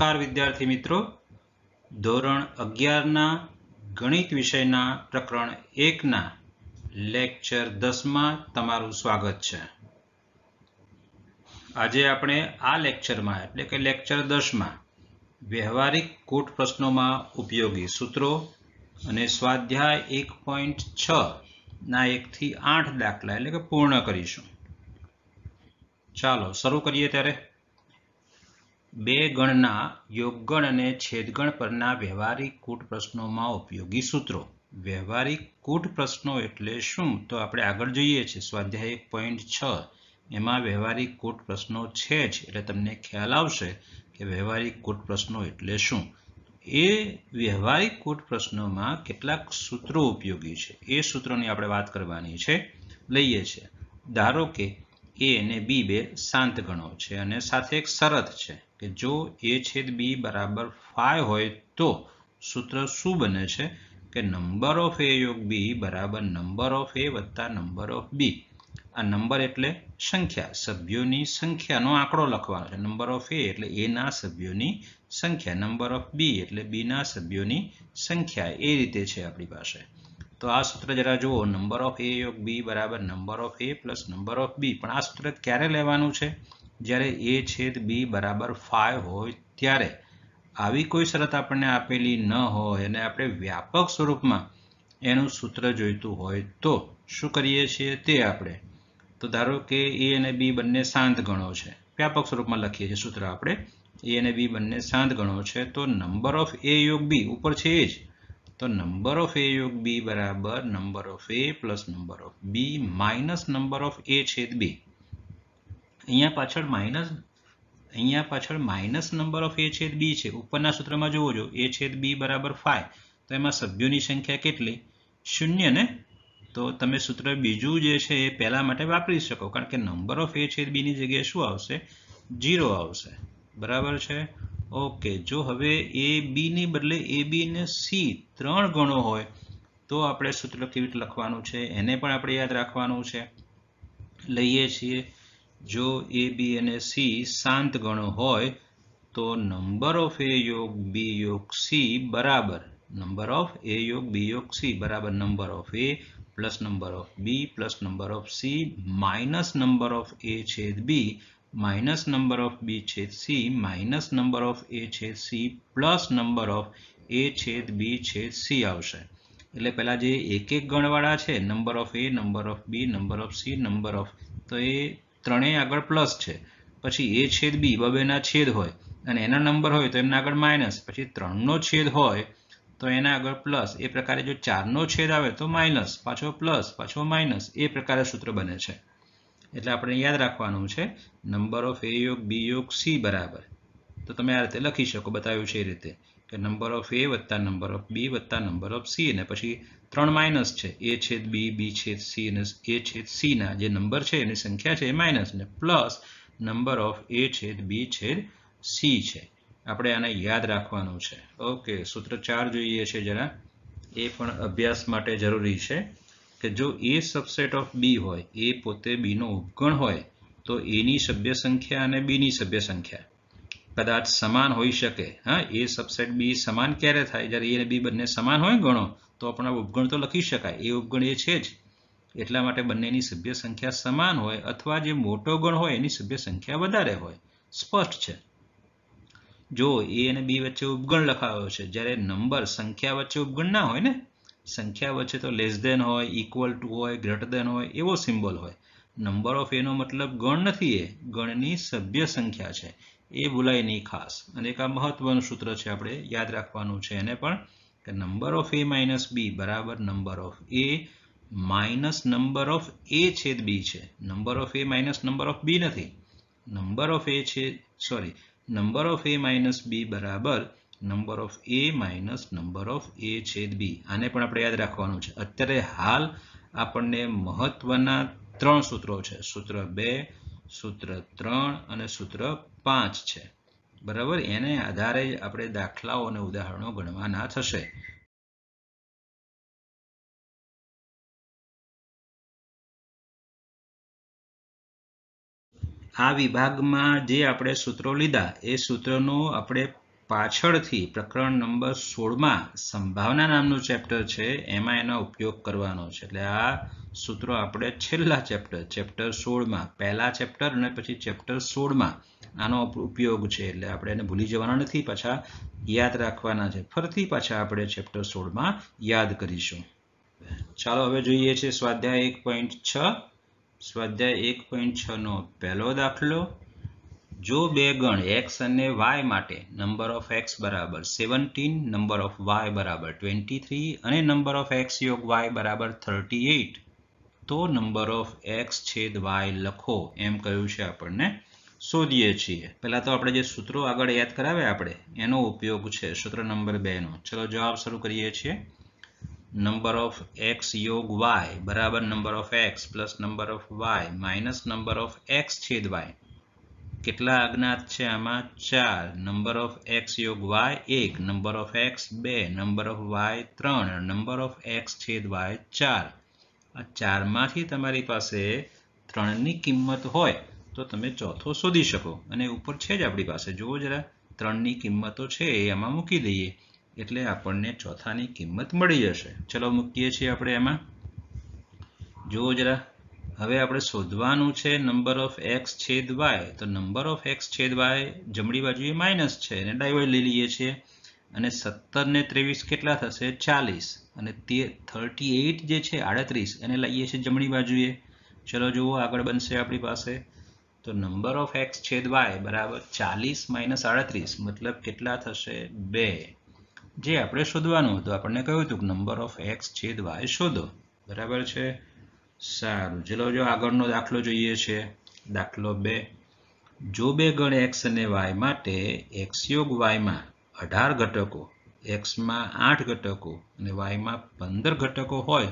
નમસ્કાર વિદ્યાર્થી મિત્રો. ધોરણ અગિયારના ગણિત વિષયના પ્રકરણ એકના લેક્ચર દસમાં તમારું સ્વાગત છે. આજે આપણે આ લેક્ચરમાં, એટલે કે લેક્ચર દસમાં, વ્યવહારિક કૂટ પ્રશ્નોમાં ઉપયોગી સૂત્રો અને સ્વાધ્યાય એક પોઈન્ટ છ ના એકથી આઠ દાખલા, એટલે કે પૂર્ણ કરીશું. ચાલો, શરૂ કરીએ ત્યારે. બે ગણના યોગગણ અને છેદગણ પરના વ્યવહારિક કૂટ પ્રશ્નોમાં ઉપયોગી સૂત્રો. વ્યવહારિક કૂટ પ્રશ્નો એટલે શું? તો આપણે આગળ જોઈએ છીએ. સ્વાધ્યાય એક પોઈન્ટ છ. એમાં વ્યવહારિક કૂટ પ્રશ્નો છે જ. એટલે તમને ખ્યાલ આવશે કે વ્યવહારિક કૂટ પ્રશ્નો એટલે શું? એ વ્યવહારિક કૂટ પ્રશ્નોમાં કેટલાક સૂત્રો ઉપયોગી છે. એ સૂત્રોની આપણે વાત કરવાની છે. લઈએ છીએ. ધારો કે એ અને બી બે શાંત ગણો છે અને સાથે એક શરત છે. કે જો એ છેદ બી બરાબર ફાઈવ હોય તો સૂત્ર શું બને છે? કે નંબર ઓફ એ યોગ બી બરાબર નંબર ઓફ એ વત્તા નંબર ઓફ બી. આ નંબર એટલે સંખ્યા. સભ્યોની સંખ્યાનો આંકડો લખવાનો છે. નંબર ઓફ એ એટલે એના સભ્યોની સંખ્યા. નંબર ઓફ બી એટલે બીના સભ્યોની સંખ્યા. એ રીતે છે આપણી પાસે. તો આ સૂત્ર જરા જુઓ. નંબર ઓફ એ યોગ બી બરાબર number of A plus number of B. પણ આ સૂત્ર ક્યારે લેવાનું છે? જ્યારે એ છેદ બી બરાબર ફાઈવ હોય ત્યારે આવી કોઈ શરત આપણને આપેલી ન હોય અને આપણે વ્યાપક સ્વરૂપમાં એનું સૂત્ર જોઈતું હોય તો શું કરીએ છીએ તે આપણે? તો ધારો કે એ અને બી બંને શાંત ગણો છે. વ્યાપક સ્વરૂપમાં લખીએ છીએ સૂત્ર આપણે. એ અને બી બંને શાંત ગણો છે. તો નંબર ઓફ એ યોગ બી ઉપર છે એ જ. તો નંબર ઓફ એ યોગ બી બરાબર number of A plus number of B minus number of A છેદ બી અહીંયા પાછળ માઇનસ અહીંયા પાછળ માઇનસ નંબર ઓફ એ છેદ બી છે. ઉપરના સૂત્રમાં જુઓ જો એ છેદ બી બરાબર ફાઈવ તો એમાં સભ્યોની સંખ્યા કેટલી? શૂન્ય ને? તો તમે સૂત્ર બીજું જે છે એ પહેલાં માટે વાપરી શકો, કારણ કે નંબર ઓફ એ છેદ બીની જગ્યાએ શું આવશે? જીરો આવશે. બરાબર છે? ઓકે જો હવે એ બીની બદલે એ બી સી ત્રણ ગણો હોય, તો આપણે સૂત્ર કેવી રીતે લખવાનું છે? એને પણ આપણે યાદ રાખવાનું છે. લઈએ છીએ. જો એ બી અને સી શાંત ગણો હોય તો નંબર ઓફ એ યોગ બી યોગ સી બરાબર નંબર ઓફ એ યોગ બી યોગ સી બરાબર number of A plus number of B plus number of C minus number of A છેદ B minus number of B છેદ C minus number of A છેદ C plus number of A છેદ B છેદ C આવશે એટલે પહેલાં જે એક એક ગણવાળા છે number of A number of B number of C number of તો એ ત્રણેય આગળ પ્લસ છે. પછી એ છેદ બી બબેના છેદ હોય અને એના નંબર હોય તો એમના આગળ માઇનસ પછી ત્રણનો છેદ હોય તો એના આગળ પ્લસ એ પ્રકારે જો ચારનો છેદ આવે તો માઇનસ પાછો પ્લસ પાછો માઇનસ એ પ્રકારે સૂત્ર બને છે. એટલે આપણે યાદ રાખવાનું છે. નંબર ઓફ એ યોગ બી યોગ સી બરાબર. તો તમે આ રીતે લખી શકો, બતાવ્યું છે એ રીતે. કે નંબર ઓફ એ વત્તા નંબર ઓફ બી વત્તા નંબર ઓફ સી અને પછી ત્રણ માઇનસ છે. એ છેદ બી બી છેદ સી અને એ છેદ સીના જે નંબર છે એની સંખ્યા છે એ માઇનસ ને. પ્લસ નંબર ઓફ એ છેદ બી છેદ સી છે. આપણે આને યાદ રાખવાનું છે. ઓકે સૂત્ર ચાર જોઈએ છે જરા. એ પણ અભ્યાસ માટે જરૂરી છે કે જો એ સબસેટ ઓફ બી હોય એ પોતે બીનો ઉપગણ હોય, તો એની સભ્ય સંખ્યા અને બીની સભ્ય સંખ્યા. કદાચ સમાન હોઈ શકે. હા, એ સબસેટ બી સમાન ક્યારે થાય? જ્યારે એ અને બી બંને સમાન હોય ગણો, તો પણ ઉપગણ તો લખી શકાય. એ ઉપગણ એ છે જ. એટલા માટે બંનેની સભ્ય સંખ્યા સમાન હોય અથવા જે મોટો ગણ હોય એની સભ્ય સંખ્યા વધારે હોય. સ્પષ્ટ છે. જો એ અને બી વચ્ચે ઉપગણ લખાયો છે, જ્યારે નંબર સંખ્યા વચ્ચે ઉપગણ ના હોય ને, સંખ્યા વચ્ચે તો લેસ દેન હોય ઇક્વલ ટુ હોય ગ્રેટર દેન હોય, એવો સિમ્બોલ હોય. નંબર ઓફ એનો મતલબ ગણ નથી એ, ગણની સભ્ય સંખ્યા છે. એ ભૂલાય નહીં ખાસ. અને એક આ મહત્વનું સૂત્ર છે આપણે યાદ રાખવાનું છે એને પણ, કે number of A minus B બરાબર number of A minus number of A છેદ બી છે. Number of A minus number of B નથી. નંબર ઓફ એ છે sorry number of A minus B બરાબર number of A minus number of A છેદ B આને પણ આપણે યાદ રાખવાનું છે. અત્યારે હાલ આપણને મહત્વના ત્રણ સૂત્રો છે. સૂત્ર બે, સૂત્ર ત્રણ અને સૂત્ર પાંચ છે. બરાબર? એને આધારે આપણે દાખલાઓ અને ઉદાહરણો ગણવાના થશે. આ વિભાગમાં જે આપણે સૂત્રો લીધા, એ સૂત્રનો આપણે પાછળથી પ્રકરણ નંબર સોળમાં સંભાવના નામનું ચેપ્ટર છે, એમાં એનો ઉપયોગ કરવાનો છે. એટલે આ સૂત્રો આપણે છેલ્લા ચેપ્ટર ચેપ્ટર સોળમાં, પહેલા ચેપ્ટર અને પછી ચેપ્ટર સોળમાં આનો ઉપયોગ છે. એટલે આપણે એને ભૂલી જવાના નથી, પાછા યાદ રાખવાના છે. ફરીથી પાછા આપણે ચેપ્ટર સોળમાં યાદ કરીશું. ચાલો હવે જોઈએ છે સ્વાધ્યાય એક પોઈન્ટ છ. સ્વાધ્યાય એક પોઈન્ટ છ નો પહેલો દાખલો. જો બે ગણ x અને y માટે નંબર ઓફ x બરાબર સેવન્ટીન નંબર ઓફ y બરાબર ટ્વેન્ટી થ્રી અને નંબર ઓફ x યોગ y બરાબર થર્ટી એઇટ તો નંબર ઓફ x છેદ y લખો. એમ કહ્યું છે આપણને. શોધીએ છીએ. પહેલા તો આપણે જે સૂત્રો આગળ યાદ કરાવે આપણે, એનો ઉપયોગ છે સૂત્ર નંબર બેનો ચલો જવાબ શરૂ કરીએ છીએ. નંબર ઓફ એક્સ યોગ વાય બરાબર number of X plus number of Y minus number of X છેદ વાય કેટલા અજ્ઞાત છે આમાં? ચાર. નંબર ઓફ એક્સ યોગ વાય એક. નંબર ઓફ એક્સ બે. નંબર ઓફ વાય ત્રણ. નંબર ઓફ એક્સ છેદ વાય ચાર. આ ચારમાંથી તમારી પાસે ત્રણની કિંમત હોય તો તમે ચોથો શોધી શકો. અને ઉપર છે જ આપણી પાસે. જુઓ જરા. ત્રણની કિંમતો છે એ એમાં મૂકી દઈએ. એટલે આપણને ચોથાની કિંમત મળી જશે. ચલો મૂકીએ છીએ આપણે એમાં. જુઓ જરા. હવે આપણે શોધવાનું છે નંબર ઓફ એક્સ છેદ વાય તો નંબર ઓફ એક્સ છેદ વાય જમણી બાજુએ માઇનસ છે, એને ડાયવર્ડ લઈ લઈએ છીએ. અને સત્તર ને ત્રેવીસ કેટલા થશે? ચાલીસ. અને તે થર્ટી એઇટ જે છે, આડત્રીસ, એને લઈએ છીએ જમણી બાજુએ. ચલો જુઓ આગળ બનશે આપણી પાસે. તો નંબર ઓફ એક્સ છેદ વાય બરાબર ચાલીસ માઇનસ આડત્રીસ, મતલબ કેટલા થશે? બે. જે આપણે શોધવાનું હતું, આપણને કહ્યું હતું કે નંબર ઓફ એક્સ છેદ વાય શોધો. બરાબર છે? સારું. ચલો, જો આગળનો દાખલો જોઈએ છે. દાખલો બે. જો બે ગણ એક્સ અને વાય માટે એક્સ યોગ વાયમાં અઢાર ઘટકો એક્સમાં આઠ ઘટકો અને વાયમાં પંદર ઘટકો હોય,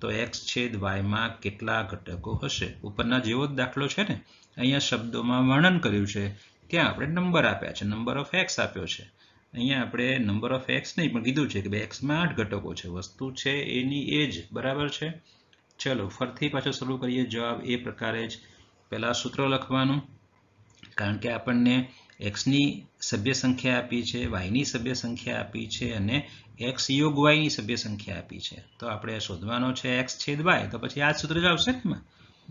તો એક્સ છેદ વાયમાં કેટલા ઘટકો હશે? ઉપરના જેવો જ દાખલો છે ને? અહીંયા શબ્દોમાં વર્ણન કર્યું છે ત્યાં આપણે નંબર આપ્યા છે. નંબર ઓફ એક્સ આપ્યો છે. અહીંયા આપણે નંબર ઓફ એક્સ નહીં, પણ કીધું છે કે બે એક્સમાં આઠ ઘટકો છે. વસ્તુ છે એની એજ. બરાબર છે? ચલો, ફરીથી પાછો શરૂ કરીએ જવાબ એ પ્રકારે જ પહેલાં સૂત્ર લખવાનું. કારણ કે આપણને એક્સની સભ્ય સંખ્યા આપી છે વાયની સભ્ય સંખ્યા આપી છે અને એક્સ યોગ વાયની સભ્ય સંખ્યા આપી છે. તો આપણે શોધવાનો છે એક્સ છેદ વાય તો પછી આ સૂત્ર જ આવશે ને?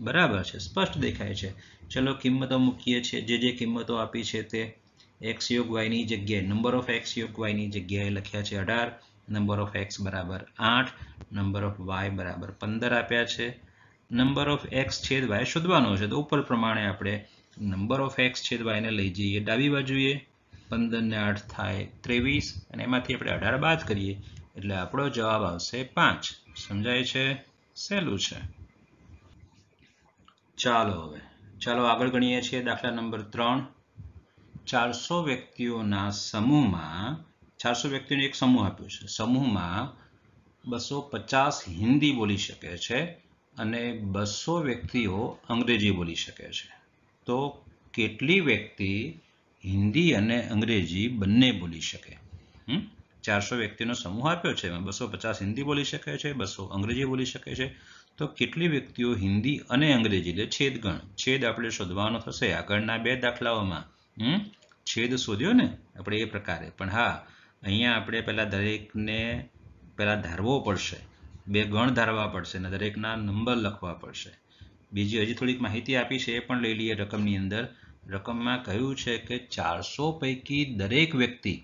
બરાબર છે, સ્પષ્ટ દેખાય છે. ચલો, કિંમતો મૂકીએ છીએ. જે જે કિંમતો આપી છે તે એક્સ યોગ વાયની જગ્યાએ નંબર ઓફ એક્સ યોગ વાયની જગ્યાએ લખ્યા છે અઢાર. નંબર ઓફ એક્સ બરાબર આઠ, નંબર ઓફ વાય બરાબર પંદર આપ્યા છે. નંબર ઓફ એક્સ છેદ વાય શોધવાનો છે, તો ઉપર પ્રમાણે આપણે નંબર ઓફ એક્સ છેદ વાયને લઈ જઈએ ડાબી બાજુએ. પંદર ને આઠ થાય ત્રેવીસ, અને એમાંથી આપણે અઢાર બાદ કરીએ, એટલે આપણો જવાબ આવશે પાંચ. સમજાય છે? સહેલું છે. ચાલો હવે, ચાલો આગળ ગણીએ છીએ દાખલા નંબર ત્રણ. ચારસો વ્યક્તિઓના સમૂહમાં ચારસો વ્યક્તિનો એક સમૂહ આપ્યો છે. સમૂહમાં બસો પચાસ હિન્દી બોલી શકે છે અને બસો વ્યક્તિઓ અંગ્રેજી બોલી શકે છે. તો કેટલી વ્યક્તિ હિન્દી અને અંગ્રેજી બંને બોલી શકે? ચારસો વ્યક્તિનો સમૂહ આપ્યો છે. એમાં બસો પચાસ હિન્દી બોલી શકે છે, બસો અંગ્રેજી બોલી શકે છે. તો કેટલી વ્યક્તિઓ હિન્દી અને અંગ્રેજી એટલે છેદગણ? છેદ આપણે શોધવાનો થશે. આગળના બે દાખલાઓમાં છેદ શોધ્યો ને? આપણે એ પ્રકારે. પણ હા અહીંયા આપણે પહેલાં દરેકને પહેલાં ધારવો પડશે. બે ગણ ધારવા પડશે અને દરેકના નંબર લખવા પડશે. બીજી હજી થોડીક માહિતી આપી છે એ પણ લઈ લઈએ રકમની અંદર. રકમમાં કહ્યું છે કે ચારસો પૈકી દરેક વ્યક્તિ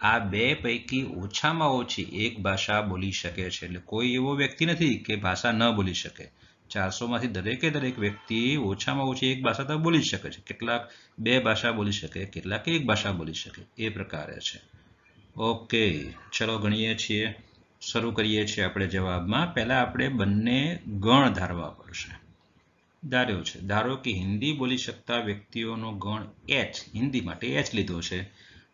આ બે પૈકી ઓછામાં ઓછી એક ભાષા બોલી શકે છે. એટલે કોઈ એવો વ્યક્તિ નથી કે ભાષા ન બોલી શકે. ચારસોમાંથી દરેકે દરેક વ્યક્તિ ઓછામાં ઓછી એક ભાષા તો બોલી શકે છે. કેટલાક બે ભાષા બોલી શકે, કેટલાક એક ભાષા બોલી શકે. એ પ્રકારે છે. ઓકે, ચલો ગણીએ છીએ. શરૂ કરીએ છીએ આપણે જવાબમાં. પહેલાં આપણે બંને ગણ ધારવા પડશે. ધાર્યો છે. ધારો કે હિન્દી બોલી શકતા વ્યક્તિઓનો ગણ એચ, હિન્દી માટે એચ લીધો છે.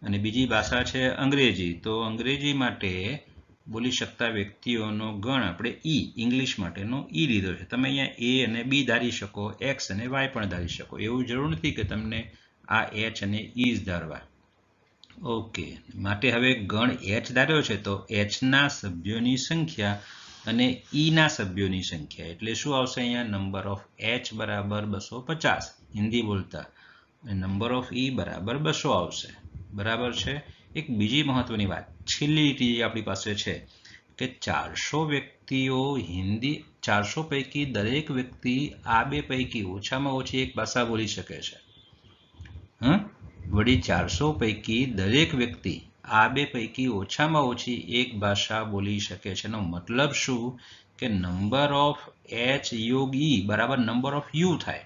અને બીજી ભાષા છે અંગ્રેજી. તો અંગ્રેજી માટે બોલી શકતા વ્યક્તિઓનો ગણ આપણે ઈ, ઇંગ્લિશ માટેનો ઈ લીધો છે. તમે અહીંયા એ અને બી ધારી શકો, એક્સ અને વાય પણ ધારી શકો. એવું જરૂર નથી કે તમને આ એચ અને ઈ જ ધારવા. ઓકે. માટે હવે ગણ એચ ધાર્યો છે તો એચના સભ્યોની સંખ્યા અને ઈના સભ્યોની સંખ્યા. એટલે શું આવશે અહીંયા? નંબર ઓફ એચ બરાબર બસો પચાસ. હિન્દી બોલતા. નંબર ઓફ ઈ બરાબર બસો આવશે. બરાબર છે? એક બીજી મહત્વની વાત. છેલ્લી લીટી આપણી પાસે છે કે ચારસો વ્યક્તિઓ હિન્દી, ચારસો પૈકી દરેક વ્યક્તિ આ બે પૈકી ઓછામાં ઓછી એક ભાષા બોલી શકે છે. હં? વળી ચારસો પૈકી દરેક વ્યક્તિ આ બે પૈકી ઓછામાં ઓછી એક ભાષા બોલી શકે છે. એનો મતલબ શું? કે નંબર ઓફ એચ યોગ ઈ બરાબર નંબર ઓફ યુ થાય.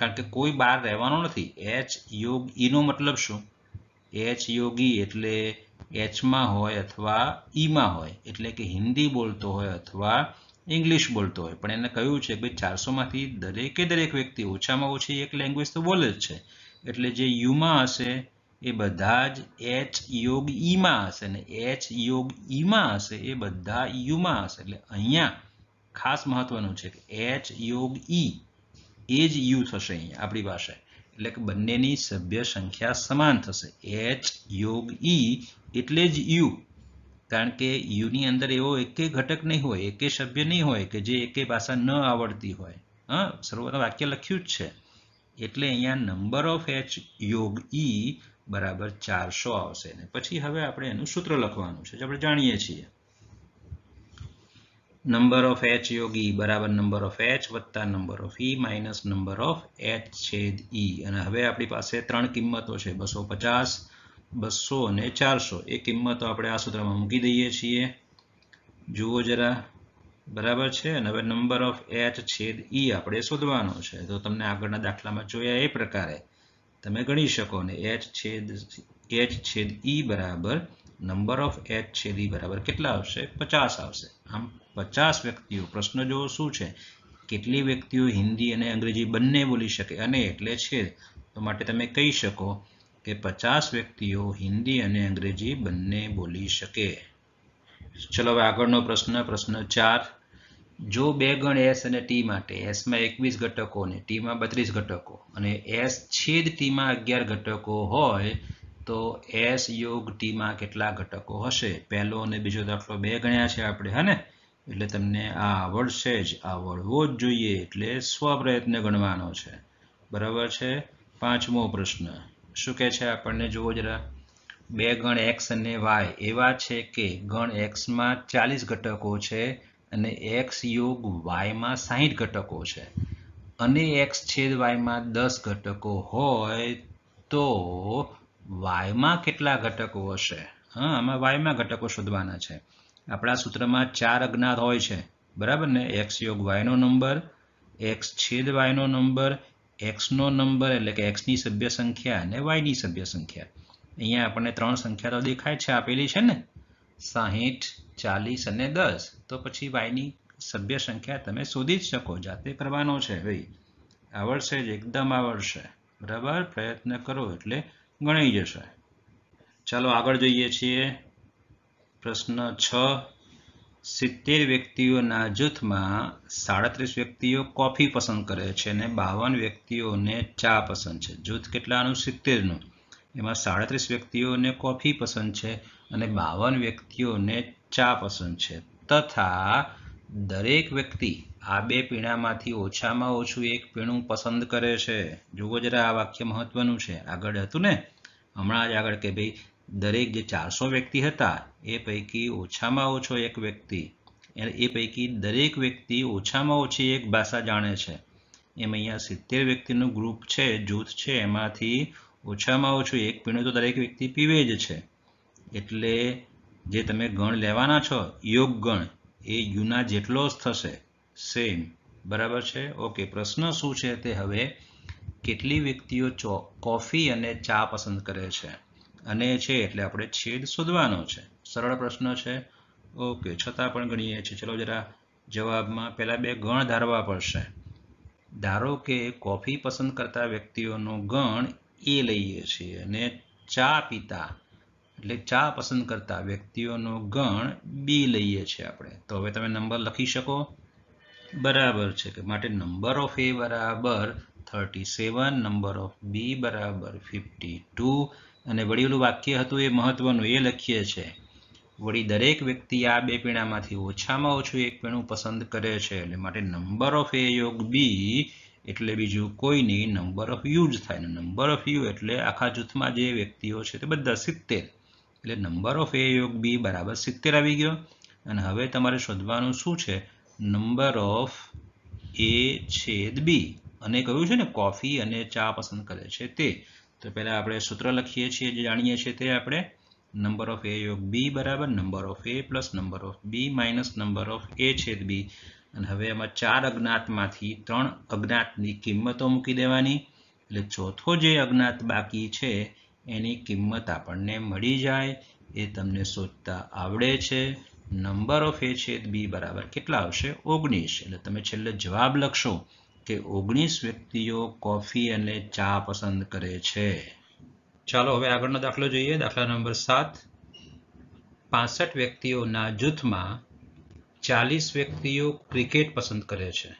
કારણ કે કોઈ બહાર રહેવાનો નથી. એચ યોગ ઈનો મતલબ શું? એચ યોગી એટલે એચમાં હોય અથવા ઈમાં હોય. એટલે કે હિન્દી બોલતો હોય અથવા ઇંગ્લિશ બોલતો હોય. પણ એને કહ્યું છે કે ભાઈ ચારસોમાંથી દરેકે દરેક વ્યક્તિ ઓછામાં ઓછી એક લેંગ્વેજ તો બોલે જ છે. એટલે જે યુમાં હશે, એ બધા જ એચ યોગ ઈમાં હશે ને એચ યોગ ઈમાં હશે, એ બધા યુમાં હશે. એટલે અહીંયા ખાસ મહત્વનું છે કે એચ યોગ ઈ, એ જ યુ થશે અહીંયા આપણી પાસે. એટલે કે બંનેની સભ્ય સંખ્યા સમાન થશે. એચ યોગ ઈ એટલે જ યુ. કારણ કે યુની અંદર એવો એકે ઘટક નહીં હોય, એકે સભ્ય નહીં હોય કે જે એકે ભાષા ન આવડતી હોય. હા શરૂઆતમાં વાક્ય લખ્યું જ છે. એટલે અહીંયા નંબર ઓફ એચ યોગ ઈ બરાબર ચારસો આવશે ને. પછી હવે આપણે એનું સૂત્ર લખવાનું છે, જે આપણે જાણીએ છીએ. નંબર ઓફ એચ યોગી બરાબર નંબર ઓફ એચ વત્તા number of E minus number of H છેદ ઈ અને હવે આપણી પાસે ત્રણ કિંમતો છે, બસો પચાસ, બસો અને ચારસો. એ કિંમતો આપણે આ સૂત્રમાં મૂકી દઈએ છીએ. જુઓ જરા. બરાબર છે? અને હવે નંબર ઓફ એચ છેદ ઈ આપણે શોધવાનો છે. તો તમને આગળના દાખલામાં જોયા એ પ્રકારે તમે ગણી શકો. ને એચ છેદ એચ છેદ ઈ બરાબર નંબર ઓફ એચ છેદ ઈ બરાબર કેટલા આવશે? પચાસ આવશે. આમ પચાસ વ્યક્તિઓ, પ્રશ્ન જો શું છે? કેટલી વ્યક્તિઓ હિન્દી અને અંગ્રેજી બંને બોલી શકે? અને એટલે છેદ. તો માટે તમે કહી શકો કે પચાસ વ્યક્તિઓ હિન્દી અને અંગ્રેજી બંને બોલી શકે. ચલો હવે આગળનો પ્રશ્ન પ્રશ્ન ચાર. જો બે ગણ એસ અને ટી માટે એસમાં એકવીસ ઘટકો અને ટીમાં બત્રીસ ઘટકો, અને એસ છેદ ટીમાં અગિયાર ઘટકો હોય, તો એસ યોગ ટીમાં કેટલા ઘટકો હશે? પહેલો અને બીજો દાખલો બે ગણ્યા છે આપણે, હા ને? એટલે તમને આ આવડશે જ આવડવો જ જોઈએ, એટલે સ્વપ્રયત્ન ગણવાનો છે. બરાબર છે? પાંચમો પ્રશ્ન. શું કહે છે આપણને? જુઓ જરા. બે ગણ એક્સ અને વાય એવા છે કે ગણ એક્સમાં ચાલીસ ઘટકો છે અને એક્સ યોગ વાયમાં સાહીઠ ઘટકો છે. અને એક્સ છેદ વાયમાં દસ ઘટકો હોય તો વાયમાં કેટલા ઘટકો હશે? હા, આમાં વાયમાં ઘટકો શોધવાના છે. આપણા સૂત્રમાં ચાર અજ્ઞાત હોય છે. બરાબર ને? એક્સ યોગ વાયનો નંબર એક્સ છેદ વાયનો નંબર એક્સનો નંબર એટલે કે એક્સની સભ્ય સંખ્યા અને વાયની સભ્ય સંખ્યા. અહીંયા આપણને ત્રણ સંખ્યા તો દેખાય છે આપેલી છે ને? સાહીઠ, ચાલીસ અને દસ. તો પછી વાયની સભ્ય સંખ્યા તમે શોધી જ શકો. જાતે કરવાનો છે. ભાઈ આવડશે જ એકદમ આવડશે બરાબર? પ્રયત્ન કરો એટલે ગણાઈ જશે. ચાલો આગળ જોઈએ છીએ. પ્રશ્ન છ. સિત્તેર વ્યક્તિઓના જૂથમાં સાડત્રીસ વ્યક્તિઓ કોફી પસંદ કરે છે અને બાવન વ્યક્તિઓને ચા પસંદ છે. જૂથ કેટલાનું? સિત્તેરનું. એમાં સાડત્રીસ વ્યક્તિઓને કોફી પસંદ છે. અને બાવન વ્યક્તિઓને ચા પસંદ છે. તથા દરેક વ્યક્તિ આ બે પીણામાંથી ઓછામાં ઓછું એક પીણું પસંદ કરે છે. જુઓ જરા આ વાક્ય મહત્વનું છે. આગળ હતું ને? હમણાં જ આગળ કે ભાઈ, દરેક જે ચારસો વ્યક્તિ હતા, એ પૈકી ઓછામાં ઓછો એક વ્યક્તિ. એ પૈકી દરેક વ્યક્તિ ઓછામાં ઓછી એક ભાષા જાણે છે. એમ અહીંયા સિત્તેર વ્યક્તિનું ગ્રુપ છે, જૂથ છે. એમાંથી ઓછામાં ઓછું એક પીણું તો દરેક વ્યક્તિ પીવે જ છે. એટલે જે તમે ગણ લેવાના છો, યોગ ગણ, એ યુના જેટલો જ થશે. સેમ બરાબર છે? ઓકે પ્રશ્ન શું છે તે હવે કેટલી વ્યક્તિઓ ચો, કોફી અને ચા પસંદ કરે છે? અને છે એટલે આપણે છેદ શોધવાનો છે. સરળ પ્રશ્ન છે? ઓકે છતાં પણ ગણીએ છીએ. ચલો જરા જવાબમાં પહેલાં બે ગણ ધારવા પડશે. ધારો કે કોફી પસંદ કરતા વ્યક્તિઓનો ગણ એ લઈએ છીએ અને ચા પીતા એટલે ચા પસંદ કરતા વ્યક્તિઓનો ગણ બી લઈએ છીએ આપણે. તો હવે તમે નંબર લખી શકો. બરાબર છે કે માટે નંબર ઓફ એ બરાબર thirty seven, number of B બરાબર ફિફ્ટી ટુ. અને વળી ઓલું વાક્ય હતું એ મહત્વનું, એ લખીએ છે. વળી દરેક વ્યક્તિ આ બે પીણામાંથી ઓછામાં ઓછું એક પીણું પસંદ કરે છે. એટલે માટે નંબર ઓફ એ યોગ બી એટલે બીજું કોઈ નહીં, નંબર ઓફ યુ જ થાય. નંબર ઓફ યુ એટલે આખા જૂથમાં જે વ્યક્તિઓ છે તે બધા સિત્તેર. એટલે નંબર ઓફ એ યોગ બી બરાબર સિત્તેર આવી ગયો. અને હવે તમારે શોધવાનું શું છે? નંબર ઓફ એ છેદ બી અને કહ્યું છે ને? કોફી અને ચા પસંદ કરે છે તે. તો પહેલાં આપણે સૂત્ર લખીએ છીએ, જે જાણીએ છીએ તે આપણે. નંબર ઓફ એ યોગ બી બરાબર number of A plus number of B minus number of A છેદ બી અને હવે એમાં ચાર અજ્ઞાતમાંથી ત્રણ અજ્ઞાતની કિંમતો મૂકી દેવાની. એટલે ચોથો જે અજ્ઞાત બાકી છે એની કિંમત આપણને મળી જાય એ તમને શોધતા આવડે છે. નંબર ઓફ એ છેદ બી બરાબર કેટલા આવશે? ઓગણીસ. એટલે તમે છેલ્લે જવાબ લખશો કે ઓગણીસ વ્યક્તિઓ કોફી અને ચા પસંદ કરે છે. ચાલો હવે આગળનો દાખલો જોઈએ. દાખલા નંબર સાત. પાસઠ વ્યક્તિઓના જૂથમાં ચાલીસ વ્યક્તિઓ ક્રિકેટ પસંદ કરે છે.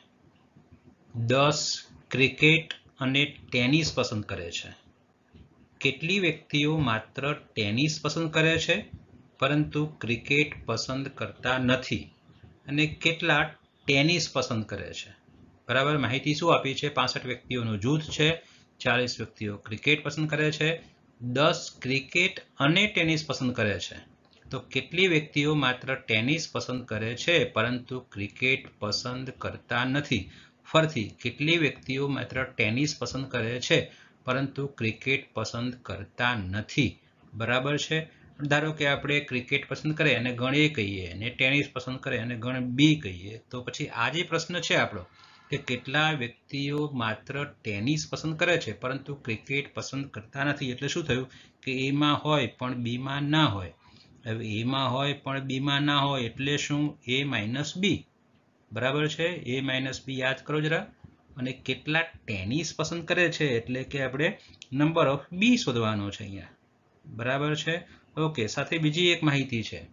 દસ ક્રિકેટ અને ટેનિસ પસંદ કરે છે. કેટલી વ્યક્તિઓ માત્ર ટેનિસ પસંદ કરે છે, પરંતુ ક્રિકેટ પસંદ કરતા નથી અને કેટલા ટેનિસ પસંદ કરે છે? બરાબર, માહિતી શું આપી છે? પાસઠ વ્યક્તિઓનું જૂથ છે, ચાલીસ વ્યક્તિઓ ક્રિકેટ પસંદ કરે છે, દસ ક્રિકેટ અને ટેનિસ પસંદ કરે છે. તો કેટલી વ્યક્તિઓ માત્ર ટેનિસ પસંદ કરે છે, પરંતુ ક્રિકેટ પસંદ કરતા નથી? ફરીથી, કેટલી વ્યક્તિઓ માત્ર ટેનિસ પસંદ કરે છે પરંતુ ક્રિકેટ પસંદ કરતા નથી. બરાબર છે? ધારો કે આપણે ક્રિકેટ પસંદ કરે અને ગણ એ કહીએ અને ટેનિસ પસંદ કરે અને ગણ બી કહીએ, તો પછી આ જે પ્રશ્ન છે આપણો કે કેટલા વ્યક્તિઓ માત્ર ટેનિસ પસંદ કરે છે પરંતુ ક્રિકેટ પસંદ કરતા નથી, એટલે શું થયું કે એમાં હોય પણ બીમાં ના હોય. હવે એમાં હોય પણ બીમાં ના હોય એટલે શું? A minus B. બરાબર છે? એ માઇનસ બી યાદ કરો જરા. અને કેટલા ટેનિસ પસંદ કરે છે? એટલે કે આપણે નંબર ઓફ બી શોધવાનો છે અહીંયા. બરાબર છે? ઓકે સાથે બીજી એક માહિતી છે.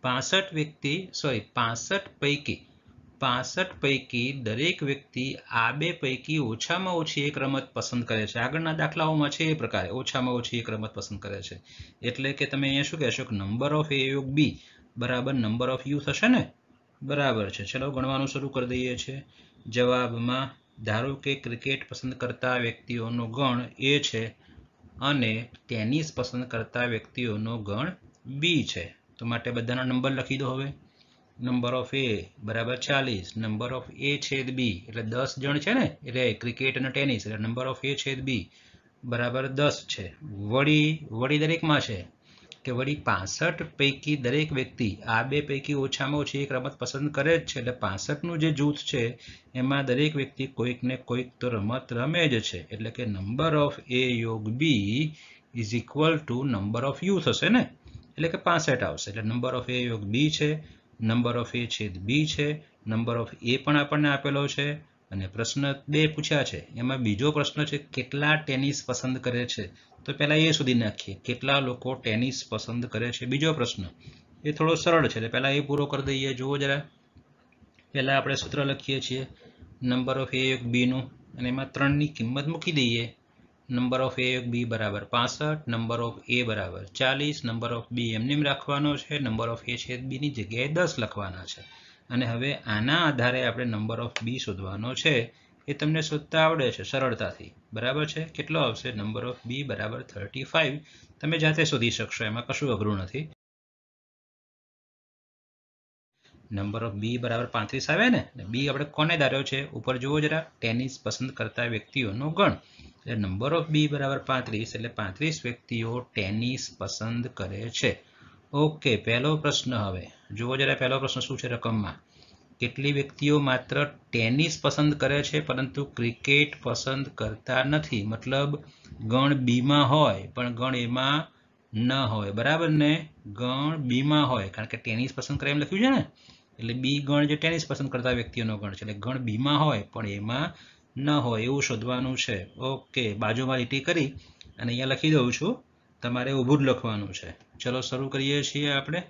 પાસઠ વ્યક્તિ સોરી પાસઠ પૈકી પાસઠ પૈકી દરેક વ્યક્તિ આ બે પૈકી ઓછામાં ઓછી એક રમત પસંદ કરે છે. આગળના દાખલાઓમાં છે એ પ્રકારે, ઓછામાં ઓછી એક રમત પસંદ કરે છે. એટલે કે તમે અહીંયા શું કહેશો કે નંબર ઓફ એ યોગ બી બરાબર નંબર ઓફ યુ થશે ને? બરાબર છે. ચલો, ગણવાનું શરૂ કરી દઈએ છીએ. જવાબમાં, ધારો કે ક્રિકેટ પસંદ કરતા વ્યક્તિઓનો ગણ એ છે અને ટેનિસ પસંદ કરતા વ્યક્તિઓનો ગણ બી છે. તો માટે બધાના નંબર લખી દો હવે. નંબર ઓફ એ, બરાબર ચાલીસ. નંબર ઓફ એ છેદ બી, એટલે દસ જણ છે ને, એટલે ક્રિકેટ અને ટેનિસ, એટલે નંબર ઓફ એ છેદ બી, બરાબર દસ છે. વળી વળી દરેકમાં છે. કે વળી પાસઠ પૈકી દરેક વ્યક્તિ, આ બે પૈકી ઓછામાં ઓછી એક રમત પસંદ કરે જ છે. એટલે પાસઠનું જે જૂથ છે, એમાં દરેક વ્યક્તિ કોઈક ને કોઈક તો રમત રમે જ છે. એટલે કે નંબર ઓફ એ યોગ B is equal to number of U થશે ને? એટલે કે પાસઠ આવશે. એટલે નંબર ઓફ એ યોગ બી છે નંબર ઓફ એ છેદ બી છે નંબર ઓફ એ પણ આપણને આપેલો છે. અને પ્રશ્ન બે પૂછ્યા છે. એમાં બીજો પ્રશ્ન છે, કેટલા ટેનિસ પસંદ કરે છે? તો પહેલાં એ શોધી નાખીએ. કેટલા લોકો ટેનિસ પસંદ કરે છે? બીજો પ્રશ્ન, એ થોડો સરળ છે, એટલે પહેલાં એ પૂરો કરી દઈએ. જુઓ જરા. પહેલાં આપણે સૂત્ર લખીએ છીએ નંબર ઓફ એ એક બીનું અને એમાં ત્રણની કિંમત મૂકી દઈએ. નંબર ઓફ એ બી બરાબર પાસઠ નંબર ઓફ એ બરાબર ચાલીસ નંબર ઓફ બી એમનેમ રાખવાનો છે નંબર ઓફ એ છેદ બીની જગ્યાએ દસ લખવાના છે. અને હવે આના આધારે આપણે નંબર ઓફ બી શોધવાનો છે. એ તમને શોધતા આવડે છે સરળતાથી. બરાબર છે? કેટલો આવશે? નંબર ઓફ બી બરાબર થર્ટી ફાઇવ તમે જાતે શોધી શકશો, એમાં કશું અઘરું નથી. નંબર ઓફ બી બરાબર પાંત્રીસ આવે ને? બી આપણે કોને ધાર્યો છે? ઉપર જુઓ જરા, ટેનિસ પસંદ કરતા વ્યક્તિઓનો ગણ. એટલે નંબર ઓફ બી બરાબર પાંત્રીસ, એટલે પાંત્રીસ વ્યક્તિઓ ટેનિસ પસંદ કરે છે. ઓકે, પહેલો પ્રશ્ન હવે. જુઓ જરા, પહેલો પ્રશ્ન શું છે રકમમાં? કેટલી વ્યક્તિઓ માત્ર ટેનિસ પસંદ કરે છે, પરંતુ ક્રિકેટ પસંદ કરતા નથી. મતલબ, ગણ બીમાં હોય, પણ ગણ એમાં ન હોય. બરાબર ને? ગણ બીમાં હોય. કારણ કે ટેનિસ પસંદ કરે એમ લખ્યું છે ને? એટલે બી ગણ જે ટેનિસ પસંદ કરતા વ્યક્તિઓનો ગણ છે. એટલે ગણ બીમાં હોય, પણ એમાં ન હોય. એવું શોધવાનું છે. ઓકે, બાજુમાં લીટી કરી અને અહીંયા લખી દઉં છું. તમારે ઊભું જ લખવાનું છે. ચલો, શરૂ કરીએ છીએ આપણે.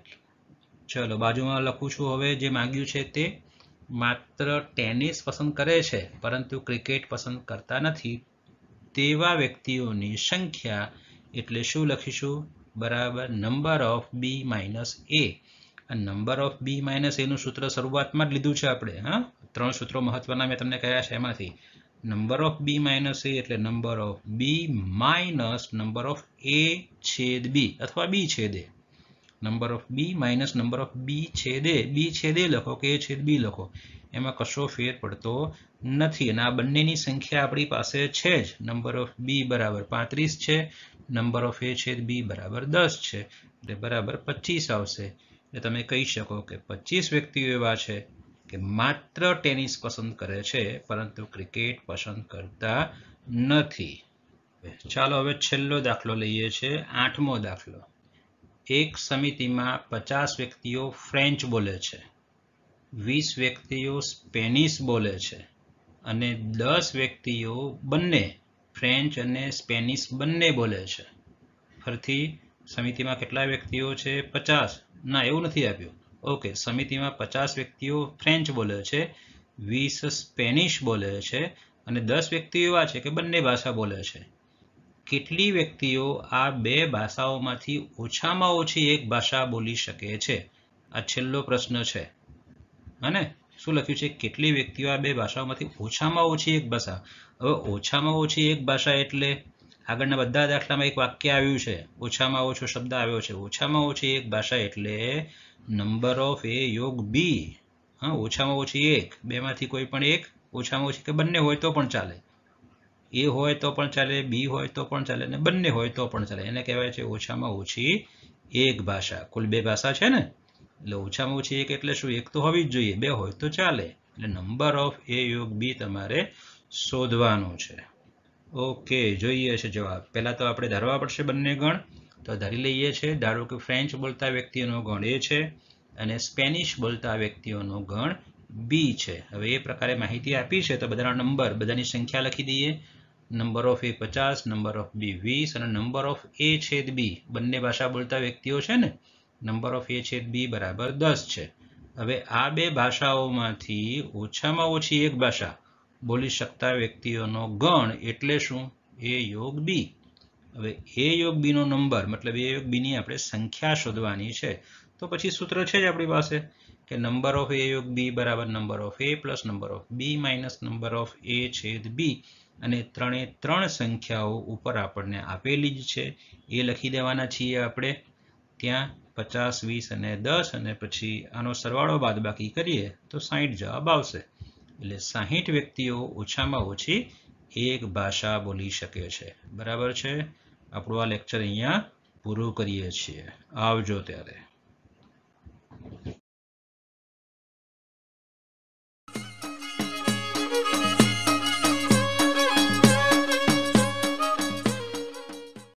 ચલો, બાજુમાં લખું છું હવે જે માંગ્યું છે તે માત્ર ટેનિસ પસંદ કરે છે, પરંતુ ક્રિકેટ પસંદ કરતા નથી. તેવા વ્યક્તિઓની સંખ્યા એટલે શું લખીશું? બરાબર number of B minus A number of B minus એનું સૂત્ર શરૂઆતમાં જ લીધું છે આપણે, હા? ત્રણ સૂત્રો મહત્વના મેં તમને કહ્યા છે એમાંથી. Number of B minus A એટલે number of B minus number of A છેદ બી અથવા બી છેદ. A number of B minus number of B છેદે બી છેદે લખો કે એ છેદ બી લખો. એમાં કશો ફેર પડતો નથી અને આ બંનેની સંખ્યા આપણી પાસે છે જ. નંબર ઓફ બી બરાબર પાંત્રીસ છે, નંબર ઓફ એ છેદ બી બરાબર દસ છે. એટલે બરાબર પચીસ આવશે. એટલે તમે કહી શકો કે પચીસ વ્યક્તિઓ એવા છે કે માત્ર ટેનિસ પસંદ કરે છે, પરંતુ ક્રિકેટ પસંદ કરતા નથી. ચાલો હવે છેલ્લો દાખલો લઈએ છીએ, આઠમો દાખલો. એક સમિતિમાં પચાસ વ્યક્તિઓ ફ્રેન્ચ બોલે છે, વીસ વ્યક્તિઓ સ્પેનિશ બોલે છે અને દસ વ્યક્તિઓ બંને ફ્રેન્ચ અને સ્પેનિશ બંને બોલે છે. ફરીથી, સમિતિમાં કેટલા વ્યક્તિઓ છે? પચાસ. ના, એવું નથી આપ્યું. ઓકે, સમિતિમાં પચાસ વ્યક્તિઓ ફ્રેન્ચ બોલે છે, વીસ સ્પેનિશ બોલે છે અને દસ વ્યક્તિઓ એવા છે કે બંને ભાષા બોલે છે. કેટલી વ્યક્તિઓ આ બે ભાષાઓમાંથી ઓછામાં ઓછી એક ભાષા બોલી શકે છે? આ છેલ્લો પ્રશ્ન છે. અને શું લખ્યું છે? કેટલી વ્યક્તિઓ આ બે ભાષાઓમાંથી ઓછામાં ઓછી એક ભાષા? હવે ઓછામાં ઓછી એક ભાષા એટલે આગળના બધા દાખલામાં એક વાક્ય આવ્યું છે. ઓછામાં ઓછો શબ્દ આવ્યો છે. ઓછામાં ઓછી એક ભાષા એટલે નંબર ઓફ એ યોગ બી હા, ઓછામાં ઓછી એક. બેમાંથી કોઈ પણ એક, ઓછામાં ઓછી કે બંને હોય તો પણ ચાલે. એ હોય તો પણ ચાલે, બી હોય તો પણ ચાલે અને બંને હોય તો પણ ચાલે. એને કહેવાય છે ઓછામાં ઓછી એક ભાષા. કુલ બે ભાષા છે ને? એટલે ઓછામાં ઓછી એક એટલે શું? એક તો હોવી જ જોઈએ. બે હોય તો ચાલે. એટલે નંબર ઓફ એ યોગ બી તમારે શોધવાનું છે. ઓકે, જોઈએ છે જવાબ. પહેલાં તો આપણે ધારવા પડશે બંને ગણ. તો ધારી લઈએ છે, ધારો કે ફ્રેન્ચ બોલતા વ્યક્તિઓનો ગણ એ છે અને સ્પેનિશ બોલતા વ્યક્તિઓનો ગણ બી છે. હવે એ પ્રકારે માહિતી આપી છે, તો બધાના નંબર બધાની સંખ્યા લખી દઈએ. નંબર ઓફ એ પચાસ, નંબર ઓફ બી વીસ અને નંબર ઓફ એ છેદ બી. બંને ભાષા બોલતા વ્યક્તિઓ છે ને? નંબર ઓફ એ છેદ બી બરાબર દસ છે. હવે આ બે ભાષાઓમાંથી ઓછામાં ઓછી એક ભાષા બોલી શકતા વ્યક્તિઓનો ગણ એટલે શું? એ યોગ બી. હવે એ યોગ બીનો નંબર મતલબ એ યોગ બીની આપણે સંખ્યા શોધવાની છે. તો પછી સૂત્ર છે જ આપણી પાસે કે નંબર ઓફ એ યોગ બી બરાબર number of A plus number of B minus number of A છેદ બી. અને ત્રણે ત્રણ સંખ્યાઓ ઉપર આપણને આપેલી જ છે. એ લખી દેવાના છીએ આપણે. ત્યાં પચાસ, વીસ અને દસ અને પછી આનો સરવાળો બાદ બાકી કરીએ તો સાહીઠ જવાબ આવશે. એટલે સાહીઠ વ્યક્તિઓ ઓછામાં ઓછી એક ભાષા બોલી શકે છે. બરાબર છે? આપણું આ લેક્ચર અહીંયા પૂરું કરીએ છીએ. આવજો ત્યારે.